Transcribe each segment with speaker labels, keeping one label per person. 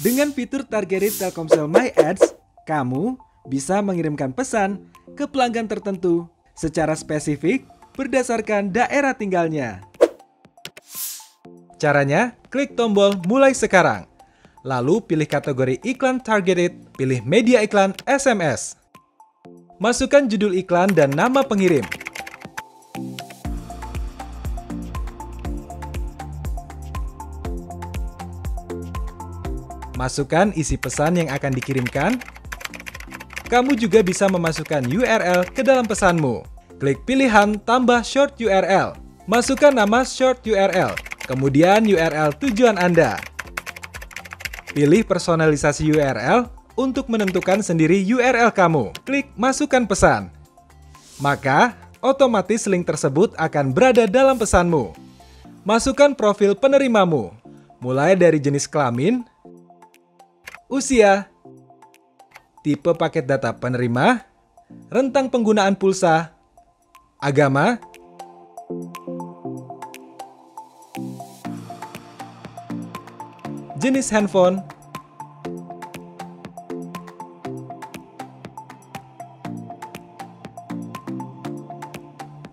Speaker 1: Dengan fitur Targeted Telkomsel My Ads, kamu bisa mengirimkan pesan ke pelanggan tertentu secara spesifik berdasarkan daerah tinggalnya. Caranya, klik tombol mulai sekarang. Lalu pilih kategori iklan targeted, pilih media iklan SMS. Masukkan judul iklan dan nama pengirim. Masukkan isi pesan yang akan dikirimkan. Kamu juga bisa memasukkan URL ke dalam pesanmu. Klik pilihan tambah short URL. Masukkan nama short URL, kemudian URL tujuan Anda. Pilih personalisasi URL untuk menentukan sendiri URL kamu. Klik masukkan pesan. Maka, otomatis link tersebut akan berada dalam pesanmu. Masukkan profil penerimamu, mulai dari jenis kelamin, usia, tipe paket data penerima, rentang penggunaan pulsa, agama, jenis handphone,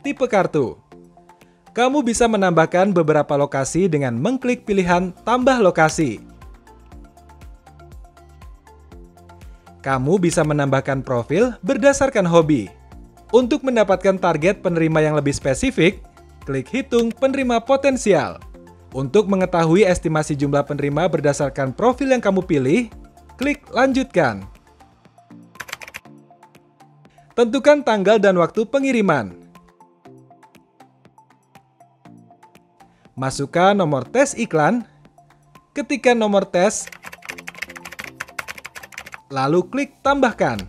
Speaker 1: tipe kartu. Kamu bisa menambahkan beberapa lokasi dengan mengklik pilihan "Tambah lokasi". Kamu bisa menambahkan profil berdasarkan hobi. Untuk mendapatkan target penerima yang lebih spesifik, klik Hitung Penerima Potensial. Untuk mengetahui estimasi jumlah penerima berdasarkan profil yang kamu pilih, klik Lanjutkan. Tentukan tanggal dan waktu pengiriman. Masukkan nomor tes iklan, ketikkan nomor tes lalu klik tambahkan.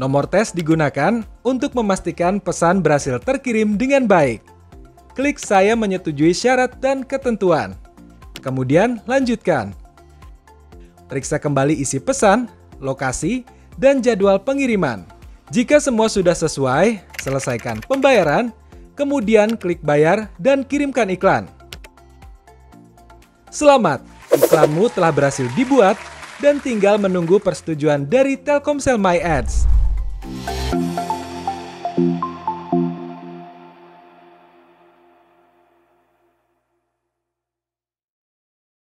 Speaker 1: Nomor tes digunakan untuk memastikan pesan berhasil terkirim dengan baik. Klik saya menyetujui syarat dan ketentuan. Kemudian lanjutkan. Periksa kembali isi pesan, lokasi, dan jadwal pengiriman. Jika semua sudah sesuai, selesaikan pembayaran, kemudian klik bayar dan kirimkan iklan. Selamat, iklanmu telah berhasil dibuat dan tinggal menunggu persetujuan dari Telkomsel My Ads.